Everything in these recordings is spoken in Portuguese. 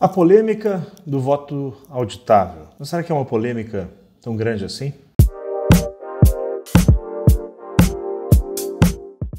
A polêmica do voto auditável. Mas será que é uma polêmica tão grande assim?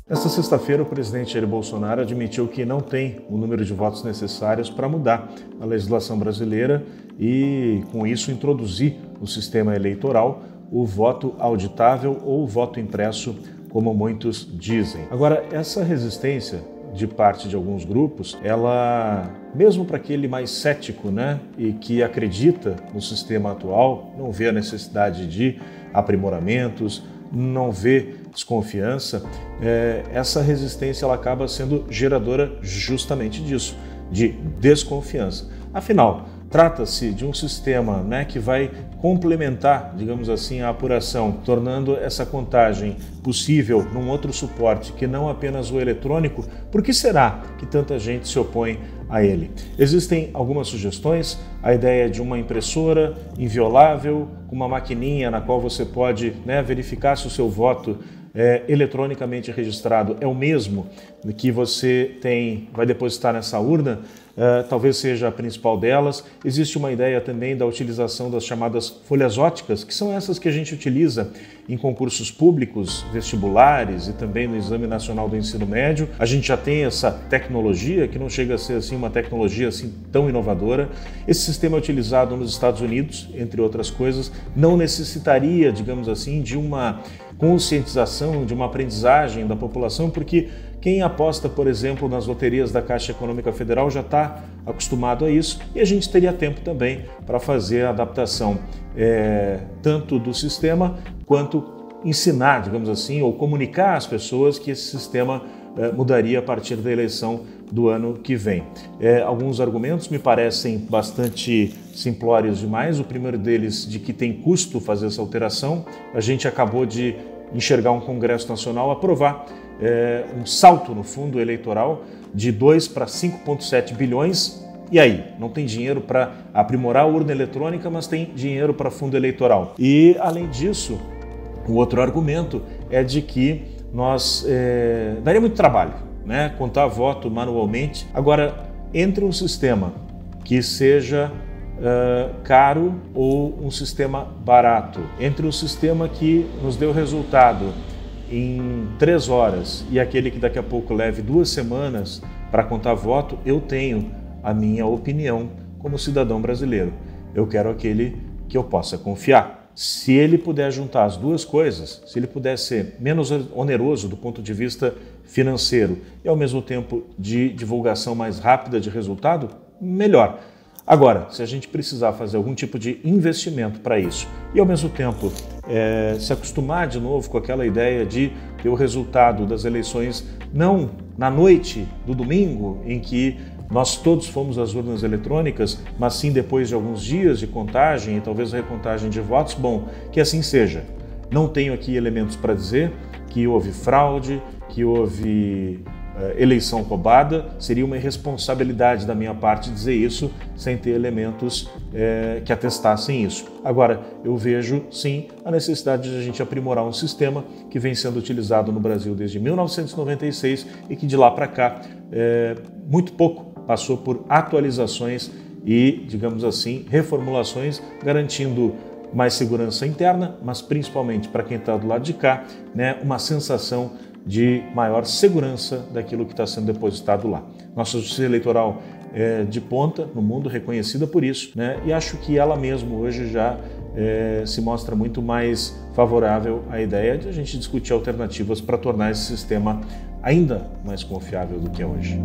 Esta sexta-feira, o presidente Jair Bolsonaro admitiu que não tem o número de votos necessários para mudar a legislação brasileira e, com isso, introduzir no sistema eleitoral o voto auditável ou voto impresso, como muitos dizem. Agora, essa resistência de parte de alguns grupos, ela, mesmo para aquele mais cético, né, e que acredita no sistema atual, não vê a necessidade de aprimoramentos, não vê desconfiança, é, essa resistência ela acaba sendo geradora justamente disso, de desconfiança. Afinal, Trata-se de um sistema né, que vai complementar, digamos assim, a apuração, tornando essa contagem possível num outro suporte que não apenas o eletrônico. Por que será que tanta gente se opõe a ele? Existem algumas sugestões. A ideia de uma impressora inviolável, uma maquininha na qual você pode né, verificar se o seu voto é, eletronicamente registrado é o mesmo que você tem, vai depositar nessa urna, uh, talvez seja a principal delas. Existe uma ideia também da utilização das chamadas folhas óticas, que são essas que a gente utiliza em concursos públicos, vestibulares e também no Exame Nacional do Ensino Médio. A gente já tem essa tecnologia, que não chega a ser assim uma tecnologia assim tão inovadora. Esse sistema é utilizado nos Estados Unidos, entre outras coisas, não necessitaria, digamos assim, de uma conscientização, de uma aprendizagem da população, porque quem aposta, por exemplo, nas loterias da Caixa Econômica Federal já está acostumado a isso e a gente teria tempo também para fazer a adaptação é, tanto do sistema quanto ensinar, digamos assim, ou comunicar às pessoas que esse sistema mudaria a partir da eleição do ano que vem. É, alguns argumentos me parecem bastante simplórios demais. O primeiro deles de que tem custo fazer essa alteração. A gente acabou de enxergar um Congresso Nacional aprovar é, um salto no fundo eleitoral de 2 para 5,7 bilhões. E aí? Não tem dinheiro para aprimorar a urna eletrônica, mas tem dinheiro para fundo eleitoral. E, além disso, o outro argumento é de que nós é, daria muito trabalho, né? Contar voto manualmente. Agora, entre um sistema que seja uh, caro ou um sistema barato. Entre o sistema que nos deu resultado em três horas e aquele que daqui a pouco leve duas semanas para contar voto, eu tenho a minha opinião como cidadão brasileiro. Eu quero aquele que eu possa confiar. Se ele puder juntar as duas coisas, se ele puder ser menos oneroso do ponto de vista financeiro e ao mesmo tempo de divulgação mais rápida de resultado, melhor. Agora, se a gente precisar fazer algum tipo de investimento para isso e ao mesmo tempo é, se acostumar de novo com aquela ideia de ter o resultado das eleições não na noite do domingo, em que nós todos fomos às urnas eletrônicas, mas sim depois de alguns dias de contagem e talvez recontagem de votos, bom, que assim seja. Não tenho aqui elementos para dizer que houve fraude, que houve eh, eleição roubada, seria uma irresponsabilidade da minha parte dizer isso sem ter elementos é, que atestassem isso. Agora, eu vejo sim a necessidade de a gente aprimorar um sistema que vem sendo utilizado no Brasil desde 1996 e que de lá para cá, é, muito pouco passou por atualizações e, digamos assim, reformulações, garantindo mais segurança interna, mas principalmente para quem está do lado de cá, né, uma sensação de maior segurança daquilo que está sendo depositado lá. Nossa justiça eleitoral é de ponta no mundo, reconhecida por isso, né? e acho que ela mesma hoje já é, se mostra muito mais favorável à ideia de a gente discutir alternativas para tornar esse sistema ainda mais confiável do que é hoje.